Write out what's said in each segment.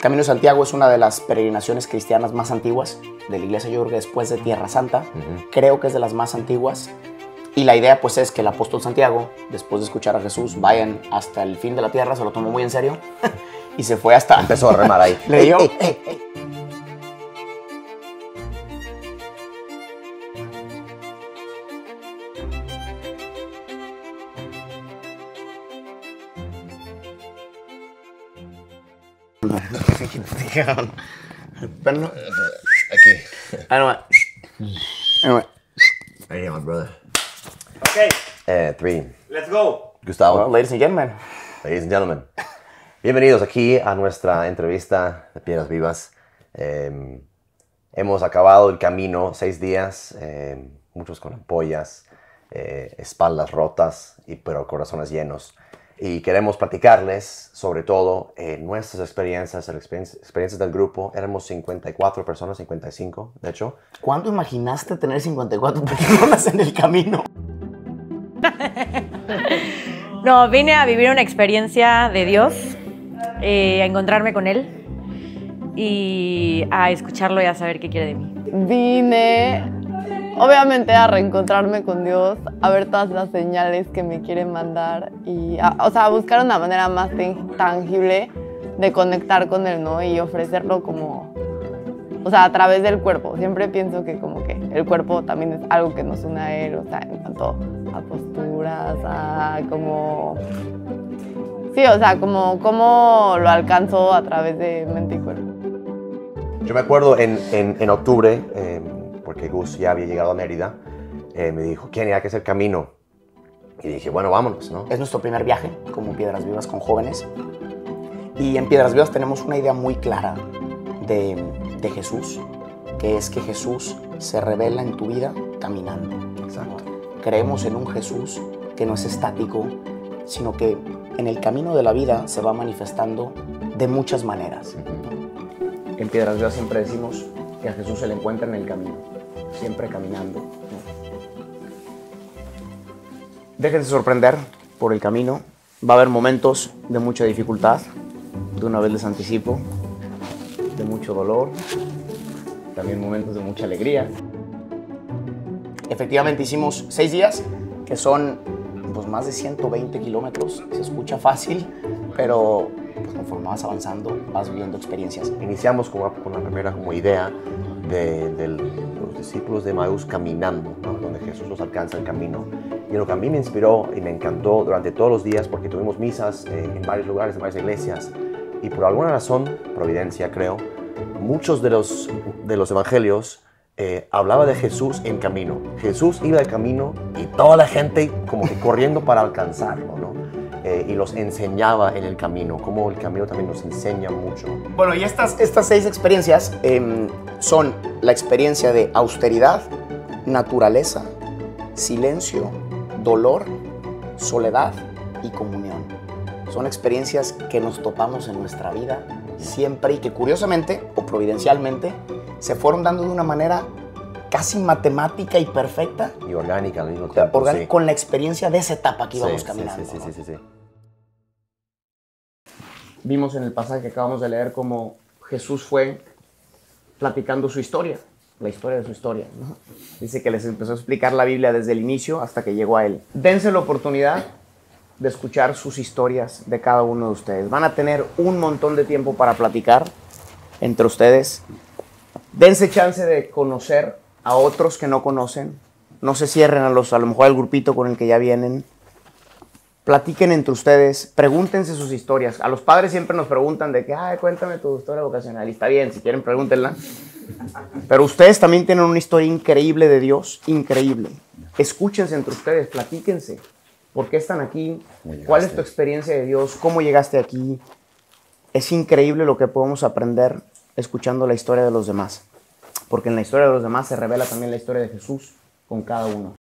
Camino de Santiago es una de las peregrinaciones cristianas más antiguas de la iglesia, yo creo que después de Tierra Santa, creo que es de las más antiguas. Y la idea pues es que el apóstol Santiago, después de escuchar a Jesús, vayan hasta el fin de la tierra, se lo tomó muy en serio y se fue hasta... Empezó a remar ahí. Le dio... Pero Aquí. Anyway. Anyway. Hey, my brother. Okay, Eh, three. let's go. Gustavo. Well, ladies and gentlemen, Ladies and gentlemen, bienvenidos aquí a nuestra entrevista de Piedras Vivas. Eh, hemos acabado el camino, seis días, eh, muchos con ampollas, eh, espaldas rotas, y, pero corazones llenos. Y queremos platicarles sobre todo eh, nuestras experiencias, experiencias del grupo. Éramos 54 personas, 55 de hecho. ¿cuándo imaginaste tener 54 personas en el camino? No, vine a vivir una experiencia de Dios, eh, a encontrarme con Él y a escucharlo y a saber qué quiere de mí. Vine, obviamente, a reencontrarme con Dios, a ver todas las señales que me quiere mandar y, a- o sea, buscar una manera más tan- tangible de conectar con Él, ¿no? Y ofrecerlo como, o sea, a través del cuerpo. Siempre pienso que como que el cuerpo también es algo que nos une a Él, o sea, en cuanto a posturas, a como... Sí, o sea, como cómo lo alcanzo a través de mente y cuerpo. Yo me acuerdo en, en, octubre, eh, porque Gus ya había llegado a Mérida, eh, me dijo, Kenny, hay que hacer camino. Y dije, bueno, vámonos, ¿no? Es nuestro primer viaje como Piedras Vivas con jóvenes. Y en Piedras Vivas tenemos una idea muy clara de, de Jesús, que es que Jesús se revela en tu vida caminando. Exacto. Creemos en un Jesús que no es estático, sino que en el camino de la vida se va manifestando de muchas maneras. En Piedras Vivas siempre decimos que a Jesús se le encuentra en el camino, siempre caminando. Déjense sorprender por el camino. Va a haber momentos de mucha dificultad, de una vez les anticipo, de mucho dolor, también momentos de mucha alegría. Efectivamente hicimos seis días, que son pues, más de 120 kilómetros. Se escucha fácil, pero pues, conforme vas avanzando vas viviendo experiencias. Iniciamos con, con la primera como idea de, de los discípulos de Maús caminando, ¿no? donde Jesús los alcanza el camino. Y lo que a mí me inspiró y me encantó durante todos los días, porque tuvimos misas eh, en varios lugares, en varias iglesias, y por alguna razón, providencia creo, muchos de los, de los evangelios eh, hablaba de Jesús en camino. Jesús iba de camino y toda la gente como que corriendo para alcanzarlo. Eh, y los enseñaba en el camino, como el camino también nos enseña mucho. Bueno, y estas, estas seis experiencias em, son la experiencia de austeridad, naturaleza, silencio, dolor, soledad y comunión. Son experiencias que nos topamos en nuestra vida siempre y que curiosamente o providencialmente se fueron dando de una manera casi matemática y perfecta y orgánica al mismo tiempo. orgánica, sí. con la experiencia de esa etapa que íbamos sí, caminando. Sí, sí, ¿no? sí, sí, sí. Vimos en el pasaje que acabamos de leer cómo Jesús fue platicando su historia, la historia de su historia. ¿no? Dice que les empezó a explicar la Biblia desde el inicio hasta que llegó a él. Dense la oportunidad de escuchar sus historias de cada uno de ustedes. Van a tener un montón de tiempo para platicar entre ustedes. Dense chance de conocer a otros que no conocen. No se cierren a los, a lo mejor al grupito con el que ya vienen platiquen entre ustedes, pregúntense sus historias. A los padres siempre nos preguntan de que, ay, cuéntame tu historia vocacional. Y está bien, si quieren, pregúntenla. Pero ustedes también tienen una historia increíble de Dios, increíble. Escúchense entre ustedes, platíquense. ¿Por qué están aquí? ¿Cuál es tu experiencia de Dios? ¿Cómo llegaste aquí? Es increíble lo que podemos aprender escuchando la historia de los demás. Porque en la historia de los demás se revela también la historia de Jesús con cada uno.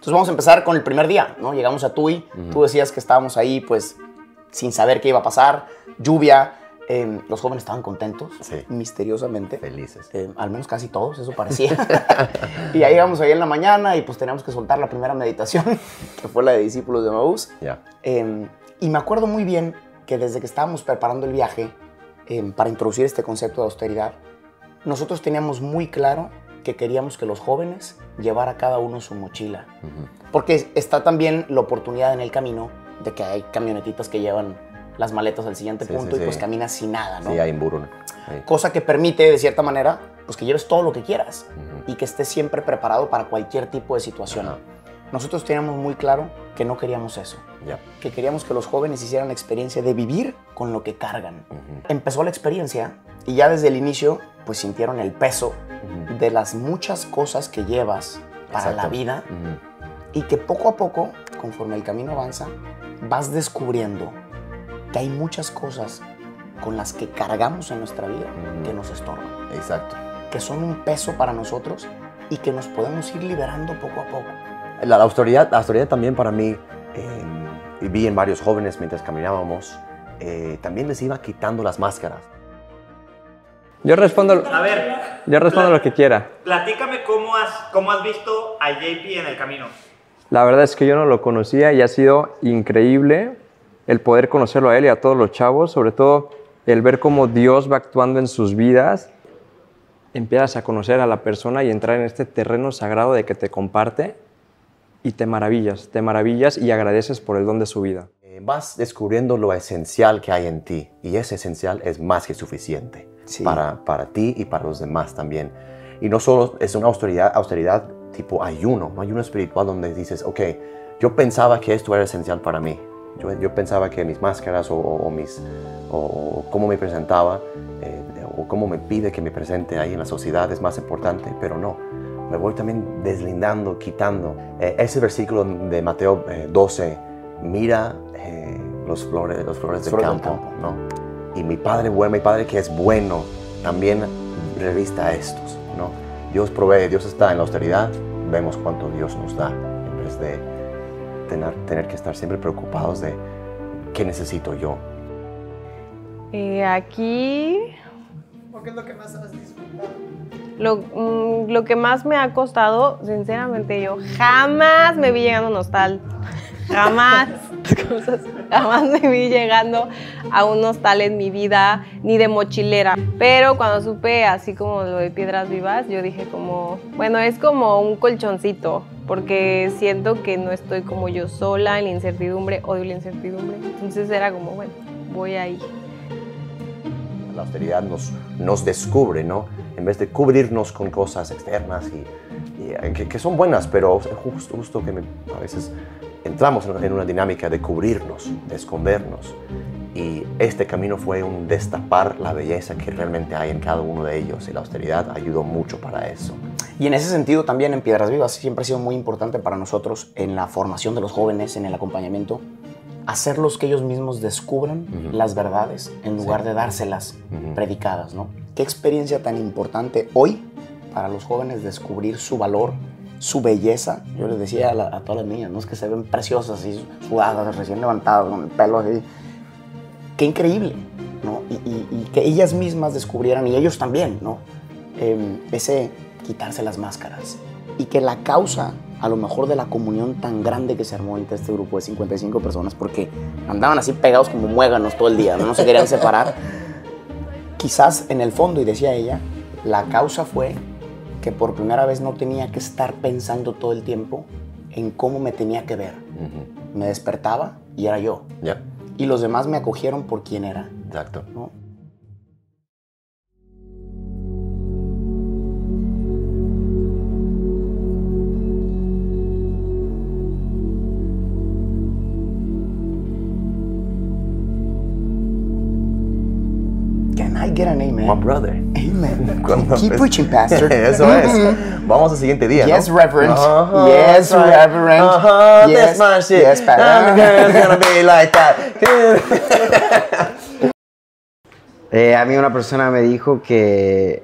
Entonces vamos a empezar con el primer día, ¿no? Llegamos a Tui, tú decías que estábamos ahí pues sin saber qué iba a pasar, lluvia, eh, los jóvenes estaban contentos, Sí. misteriosamente. Felices. Eh, al menos casi todos, eso parecía. y ahí íbamos ahí en la mañana y pues teníamos que soltar la primera meditación, que fue la de discípulos de Maús. Ya. Eh, y me acuerdo muy bien que desde que estábamos preparando el viaje para introducir este concepto de austeridad, nosotros teníamos muy claro que queríamos que los jóvenes llevara cada uno su mochila. Ujú. Porque está también la oportunidad en el camino de que hay camionetitas que llevan las maletas al siguiente Sí, punto sí, y pues caminas sin nada, ¿no? Sí, hay. Ahí. Cosa que permite, de cierta manera, pues que lleves todo lo que quieras y que estés siempre preparado para cualquier tipo de situación. Nosotros teníamos muy claro que no queríamos eso, que queríamos que los jóvenes hicieran la experiencia de vivir con lo que cargan. Empezó la experiencia y ya desde el inicio, pues sintieron el peso de las muchas cosas que llevas para la vida y que poco a poco, conforme el camino avanza, vas descubriendo que hay muchas cosas con las que cargamos en nuestra vida que nos estorban, Exacto. que son un peso para nosotros y que nos podemos ir liberando poco a poco. La, la autoridad, la autoridad también para mí, eh, vi en varios jóvenes mientras caminábamos, eh, también les iba quitando las máscaras. Yo respondo, A ver, yo respondo lo que quiera. platícame cómo has, cómo has visto a JP en el camino. La verdad es que yo no lo conocía y ha sido increíble el poder conocerlo a él y a todos los chavos, sobre todo el ver cómo Dios va actuando en sus vidas. Empiezas a conocer a la persona y entrar en este terreno sagrado de que te comparte y te maravillas, te maravillas y agradeces por el don de su vida. Eh, vas descubriendo lo esencial que hay en ti y ese esencial es más que suficiente Sí. para, para ti y para los demás también. Y no solo es una austeridad, austeridad tipo ayuno, un ayuno espiritual donde dices, ok, yo pensaba que esto era esencial para mí. Yo, yo pensaba que mis máscaras o, o- o mis, o, o cómo me presentaba eh, o cómo me pide que me presente ahí en la sociedad es más importante, pero no. Me voy también deslindando, quitando. Eh, ese versículo de Mateo eh, 12, mira eh, los flores, los flores del Flores del campo, campo. ¿no? Y mi Padre bueno, mi Padre que es bueno, también revista a estos, ¿no? Dios provee, Dios está en la austeridad, vemos cuánto Dios nos da, en vez de tener, tener que estar siempre preocupados de qué necesito yo. Eh, aquí. ¿Qué es lo que más has disfrutado? Lo, mm, lo que más me ha costado, sinceramente, yo jamás me vi llegando a un hostal. Jamás. Jamás me vi llegando a un hostal en mi vida, ni de mochilera. Pero cuando supe así como lo de piedras vivas, yo dije como, bueno, es como un colchoncito, porque siento que no estoy como yo sola en la incertidumbre, odio la incertidumbre. Entonces era como, bueno, voy ahí. La austeridad nos, nos descubre, ¿no? En vez de cubrirnos con cosas externas y, eh, que, son buenas, pero justo, justo que me- a veces entramos en una, dinámica de cubrirnos, de escondernos. Y este camino fue un destapar la belleza que realmente hay en cada uno de ellos y la austeridad ayudó mucho para eso. Y en ese sentido también en Piedras Vivas siempre ha sido muy importante para nosotros en la formación de los jóvenes, en el acompañamiento, hacerlos que ellos mismos descubran las verdades en lugar Sí. de dárselas predicadas, ¿no? Qué experiencia tan importante hoy para los jóvenes descubrir su valor, su belleza. Yo les decía a, la- a todas las niñas, ¿no? Es que se ven preciosas, así, sudadas, recién levantadas, con el pelo así. Qué increíble, ¿no? Y, y- y que ellas mismas descubrieran, y ellos también, ¿no? Em, ese quitarse las máscaras. Y que la causa, a lo mejor, de la comunión tan grande que se armó entre este grupo de 55 personas, porque andaban así pegados como muéganos todo el día, no, no se querían separar. Quizás en el fondo, y decía ella, la causa fue que por primera vez no tenía que estar pensando todo el tiempo en cómo me tenía que ver. Me despertaba y era yo. Y los demás me acogieron por quien era. Exacto. ¿no? Get an amen? My brother. Amen. Cuando- Keep preaching, pastor. Eso es. Vamos al siguiente día, Yes, ¿no? Reverend. Ajá, Yes, that's right. Reverend. Ajá, Yes, that's my shit. yes, Pastor. I'm gonna- gonna be like that. Eh, a mí una persona me dijo que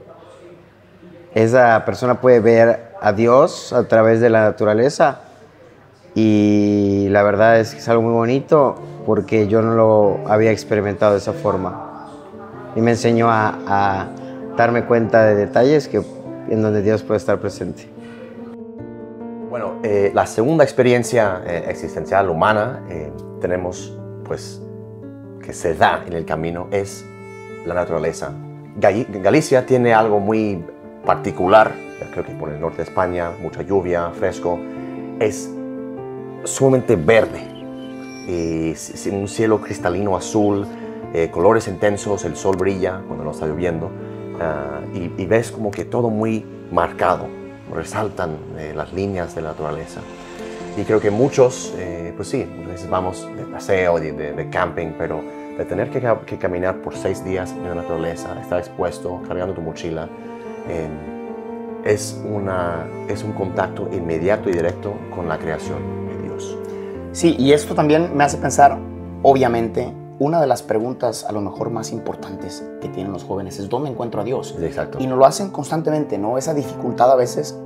esa persona puede ver a Dios a través de la naturaleza y la verdad es que es algo muy bonito porque yo no lo había experimentado de esa forma. Y me enseñó a, a darme cuenta de detalles que, en donde Dios puede estar presente. Bueno, eh, la segunda experiencia eh, existencial humana eh, tenemos, pues, que se da en el camino es la naturaleza. Gali- Galicia tiene algo muy particular, creo que por el norte de España, mucha lluvia, fresco, es sumamente verde y un cielo cristalino azul, eh, colores intensos, el sol brilla cuando no está lloviendo ah, y, ves como que todo muy marcado, resaltan eh, las líneas de la naturaleza. Y creo que muchos, eh, pues sí, muchas veces vamos de paseo, de, camping, pero de tener que, que caminar por seis días en la naturaleza, estar expuesto, cargando tu mochila, eh, es, una, es un contacto inmediato y directo con la creación de Dios. Sí, y esto también me hace pensar, obviamente, una de las preguntas a lo mejor más importantes que tienen los jóvenes es ¿dónde encuentro a Dios? Exacto. Y nos lo hacen constantemente, ¿no? Esa dificultad a veces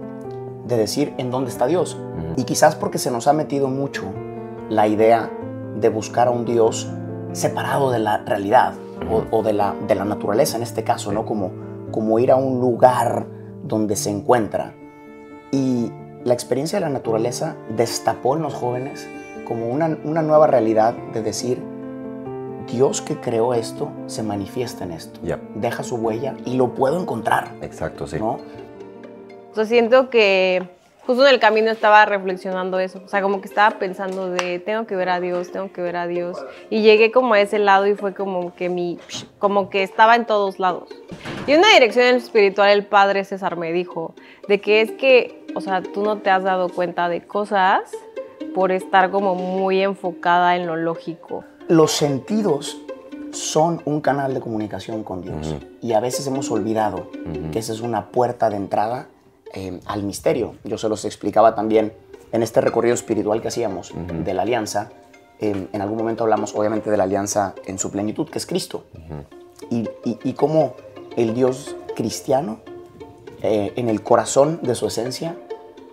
de decir en dónde está Dios. Y quizás porque se nos ha metido mucho la idea de buscar a un Dios separado de la realidad o, o de, la, de la naturaleza en este caso, ¿no? Como, como ir a un lugar donde se encuentra. Y la experiencia de la naturaleza destapó en los jóvenes como una, una nueva realidad de decir, Dios que creó esto se manifiesta en esto, deja su huella y lo puedo encontrar, Exacto, sí. ¿no? O sea, siento que justo en el camino estaba reflexionando eso. O sea, como que estaba pensando de, tengo que ver a Dios, tengo que ver a Dios. Y llegué como a ese lado y fue como que mi, como que estaba en todos lados. Y una dirección espiritual el padre César me dijo, de que es que, o sea, tú no te has dado cuenta de cosas por estar como muy enfocada en lo lógico. Los sentidos son un canal de comunicación con Dios y a veces hemos olvidado que esa es una puerta de entrada eh, al misterio. Yo se los explicaba también en este recorrido espiritual que hacíamos de la alianza. Eh, en algún momento hablamos obviamente de la alianza en su plenitud, que es Cristo. y, y, y cómo el Dios cristiano, eh, en el corazón de su esencia,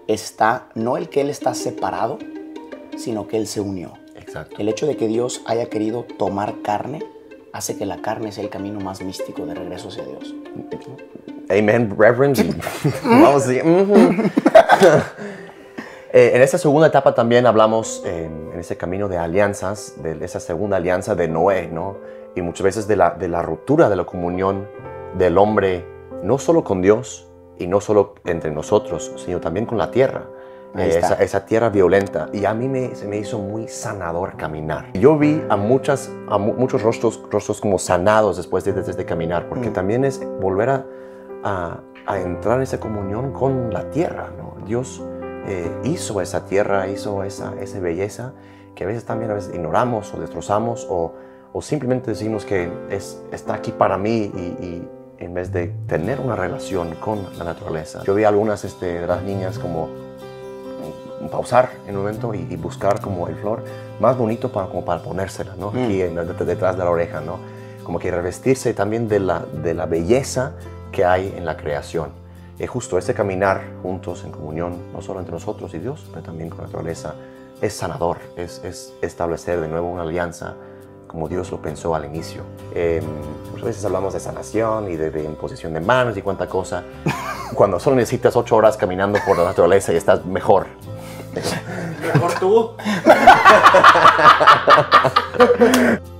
está no el que Él está separado, sino que Él se unió. Exacto. El hecho de que Dios haya querido tomar carne hace que la carne sea el camino más místico de regreso hacia Dios. Amen, Reverend. Vamos a decir, ujú. Eh, en esta segunda etapa también hablamos en, en ese camino de alianzas, de esa segunda alianza de Noé, ¿no? Y muchas veces de la, de la ruptura de la comunión del hombre, no solo con Dios y no solo entre nosotros, sino también con la tierra. Eh, esa, esa tierra violenta. Y a mí me, se me hizo muy sanador caminar. Yo vi a, muchas, a mu- muchos rostros, rostros como sanados después de, desde caminar, porque Mm. también es volver a, a- a entrar en esa comunión con la tierra. ¿no? Dios eh, hizo esa tierra, hizo esa, esa belleza que a veces también a veces ignoramos o destrozamos o, o simplemente decimos que es, está aquí para mí y, y en vez de tener una relación con la naturaleza. Yo vi algunas este, de las niñas como pausar en un momento y, y buscar como el flor más bonito para, como para ponérsela, ¿no? Mm. Aquí en- de- detrás de la oreja, ¿no? Como que revestirse también de la, de la belleza que hay en la creación. Es justo ese caminar juntos en comunión, no solo entre nosotros y Dios, pero también con la naturaleza, es sanador, es, es establecer de nuevo una alianza como Dios lo pensó al inicio. Eh, muchas veces hablamos de sanación y de, de imposición de manos y cuánta cosa, cuando solo necesitas ocho horas caminando por la naturaleza y estás mejor. Mejor tú.